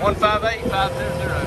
158 500.